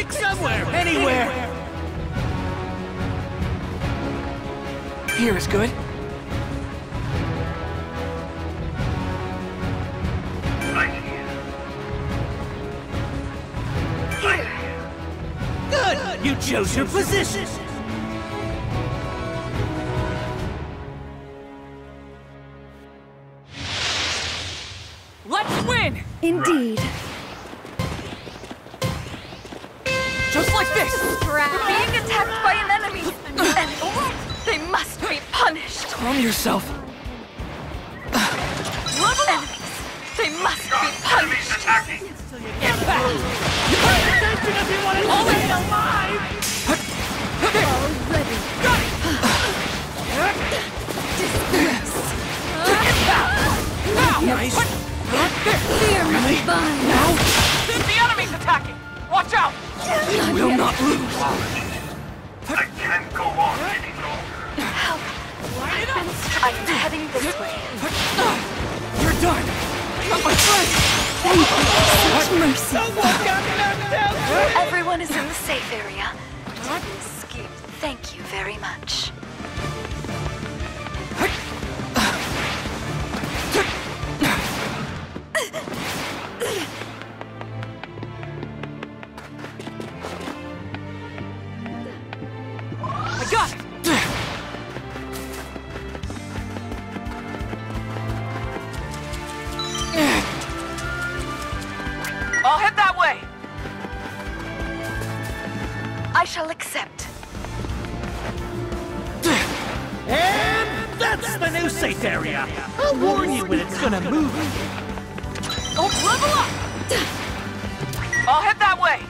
Pick somewhere, anywhere. Here is good. Right here. Right here. Good. You chose your position. Being attacked by an enemy. And they must be punished. Calm yourself. Enemies. They must be punished. attacking. Get back! Pay attention if you want to stay alive! Now! Nice! Fear me not lose! I can't go on any longer. Help. I'm heading this way. Uh, you're done! Not my friend! Such mercy. Someone got knocked! Everyone is in the safe area. Skeet, thank you very much. Oh, level up! I'll head that way!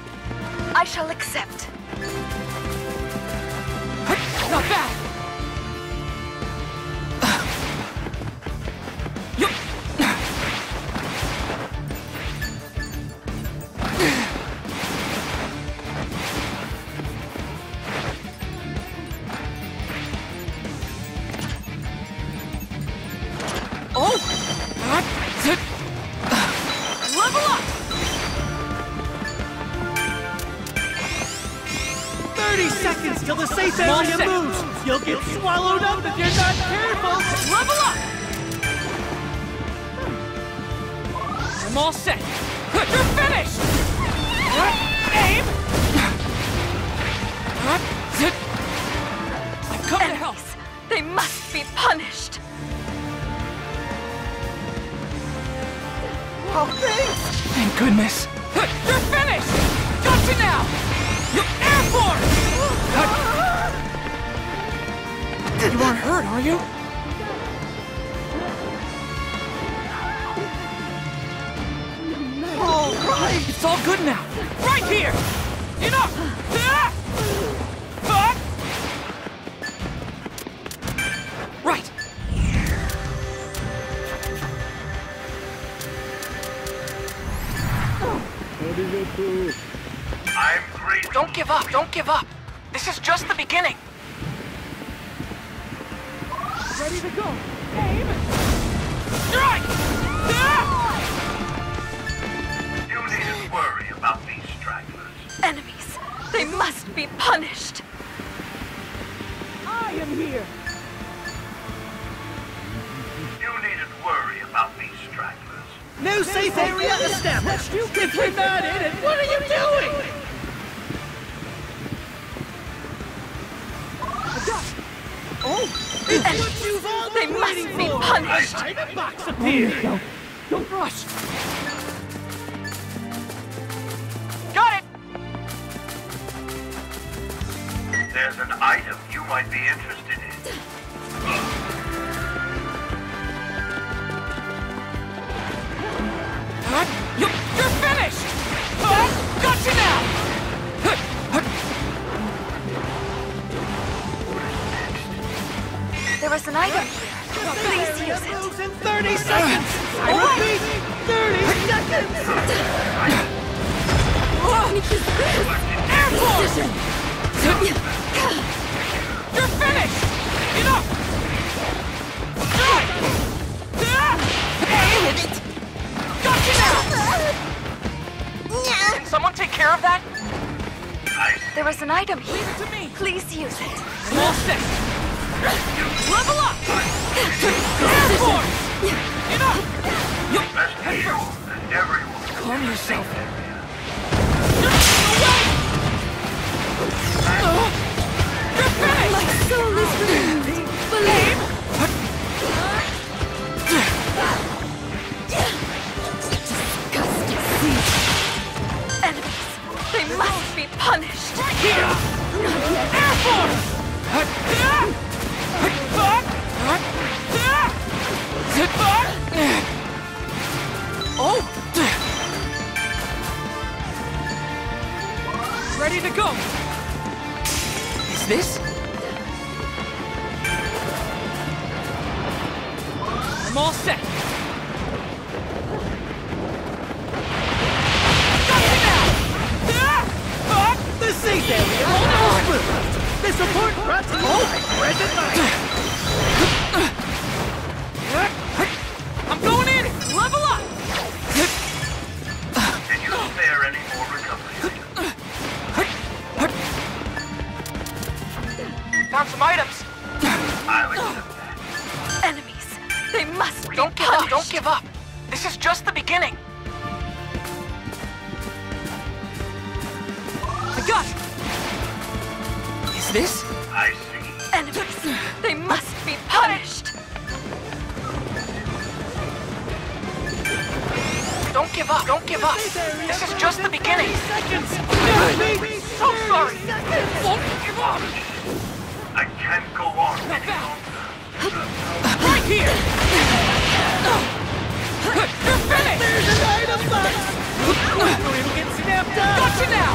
I shall accept. Not bad! Oh! Level seconds till the safe Small area set. moves! You'll get swallowed up if you're not careful! Level up! Hmm. I'm all set. You're finished! Aim! I've come to help. They must be punished. Oh, thanks! Thank goodness! You're finished! Got you now! You're airborne! You aren't hurt, are you? All right! It's all good now! Right here! Enough! Ah! Ah! Right! I'm great. Don't give up, don't give up. This is just the beginning. Ready to go! Strike! Ah! You needn't worry about these stragglers. Enemies. They must be punished. I am here! You needn't worry about these stragglers. New safe area established! If you're not in it, what are you doing? They been must be for! punished. Item box appeared! Don't rush! Got it! There's an item you might be interested There was an item here. Leave it to me. Please use it. I'm all set. Level up! Airborne! Enough! You rest assured that everyone calm yourself. You're this? I'm set. Found some items. I'll accept that. Enemies. They must be Don't give punished. up, don't give up. This is just the beginning. I got it. Is this? I see. Enemies. They must be punished. Don't give up, don't give up. This is just the beginning. Seconds. So sorry. Won't give up. I can't go on any longer. Right here. You're finished. There's an item box. It'll get snapped up. Got you now.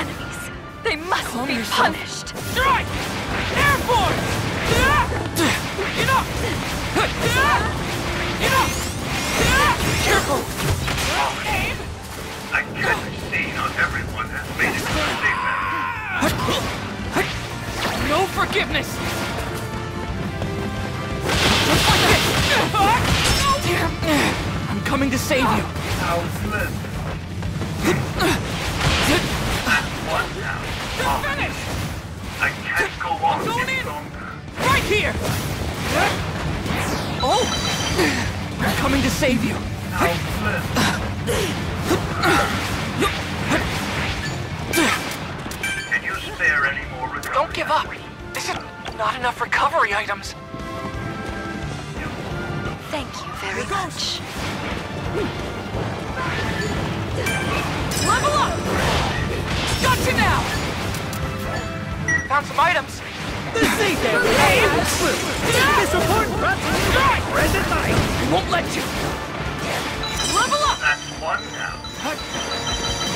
Enemies. They must Calm be yourself. punished. Strike! Airborne! Enough! Enough! Careful! Forgiveness! I'm coming to save you. This? Now. I can't go on. Right here! Oh! I'm coming to save you. How's enough recovery items. Thank you very much. Level up! Got you now! Found some items. The safe area has. This report brought to you by Present Night. I won't let you. Level up! That's one now.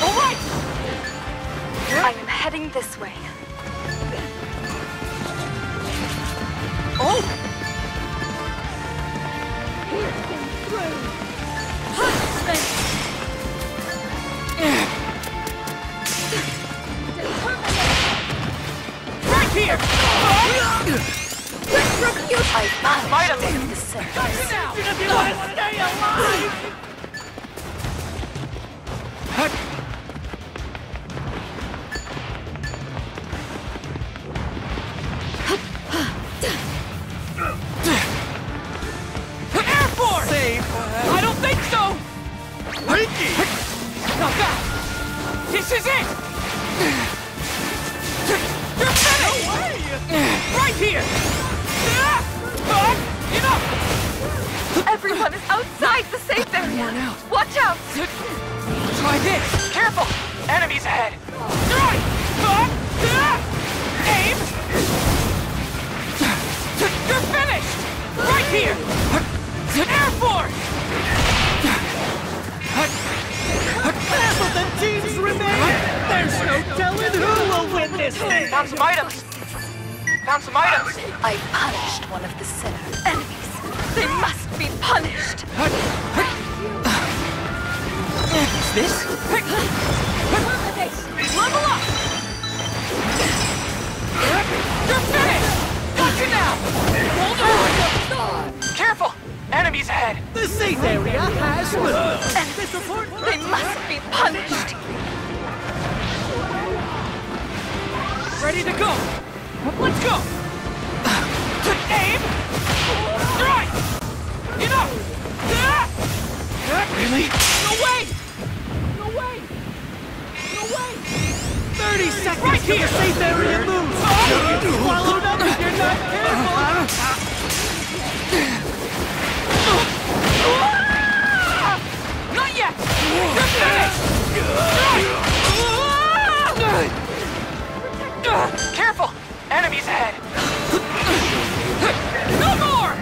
All right! I am heading this way. Oh! Right here! I Item. punished the sinners. Got you now! If you want to stay alive. Enough! Everyone is outside the safe area. out. Watch out! Try this! Careful! Enemies ahead! Strike! Aim! You're finished! Right here! Air Force! Half of the teams remain. There's no telling who will win this thing. Found some items! Found some items! I punished one of the sinners. Enemies. They must be punished! Is this? Level up! You're finished! Got you now! Hold on! Careful! Enemies ahead! The safe area has moved! And the support... They must be punished! Ready to go! Let's go! To aim! Seconds Right till here. the safe area moves! You'll swallowed up if you're not careful! Not yet! You're finished! Careful! Enemies ahead! No more!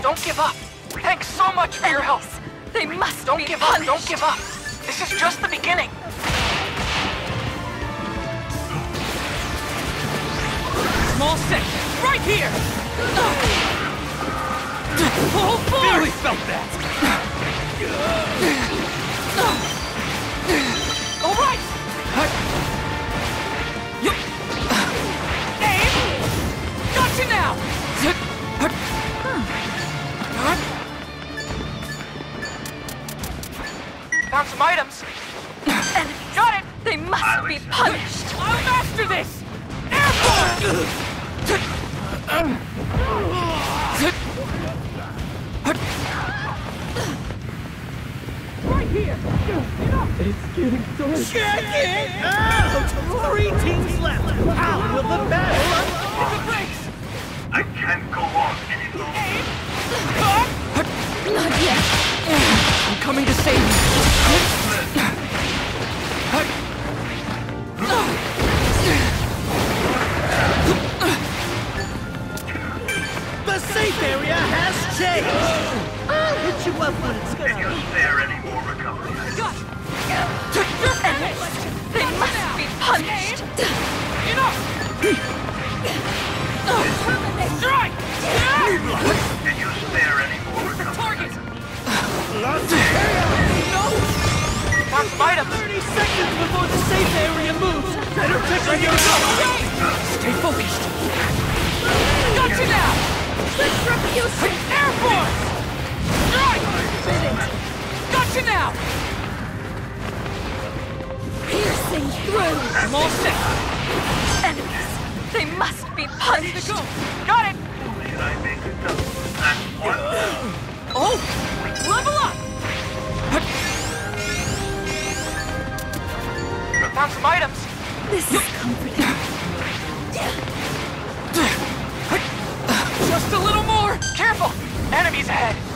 Don't give up! Thanks so much for your help! They must Don't be give up! Don't give up! This is just the beginning! Small section, right here! Oh, Hold Barely forward! felt that! All right! Aim! Retribution. Air Force! Strike! Got you now! Piercing through. I'm all set! Enemies. They must be punished. Go! Got it! Should I make it up? That's one down. Oh! Level up! Found some items! This is comforting. Just a little! Careful! Enemies ahead!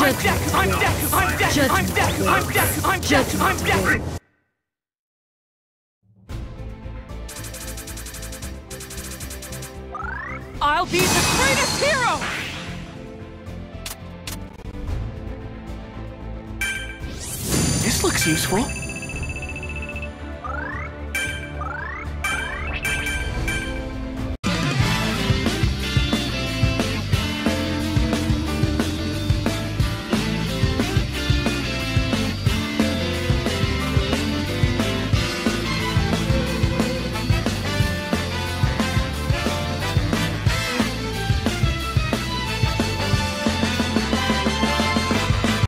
I'm dead. I'm dead. I'm dead. I'm dead. I'm dead. I'm dead. I'm dead. I'll be the greatest hero! This looks useful.